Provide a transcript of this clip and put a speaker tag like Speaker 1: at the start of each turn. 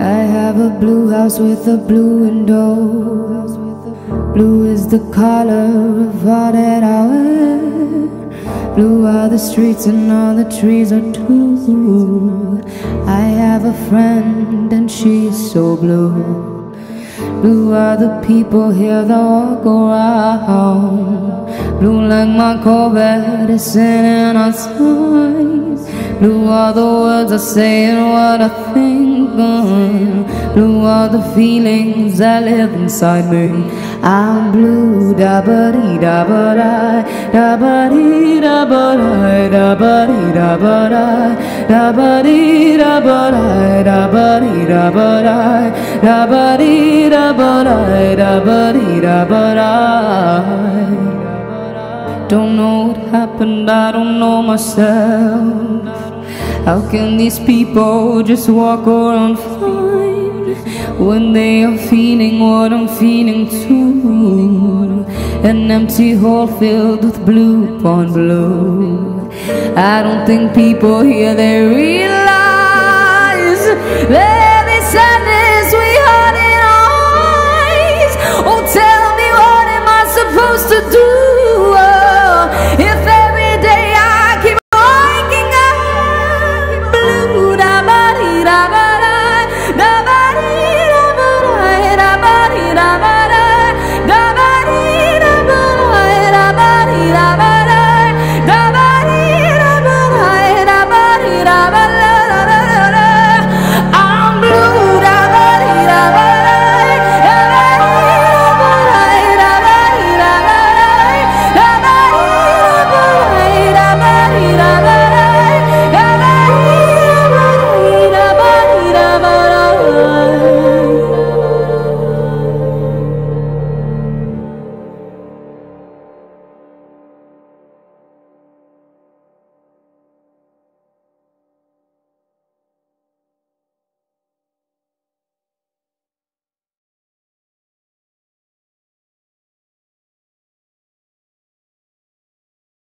Speaker 1: I have a blue house with a blue window. Blue is the color of all that I wear. Blue are the streets and all the trees are too. I have a friend and she's so blue. Blue are the people here that walk around. Blue like my Corvette is sitting outside. Blue are the words I say and what I think of. Blue are the feelings that live inside me. I'm blue, da ba dee da ba da, da I don't know what happened, I don't know myself. How can these people just walk around fine when they are feeling what I'm feeling too? An empty hole filled with blue upon blue. I don't think people here they realize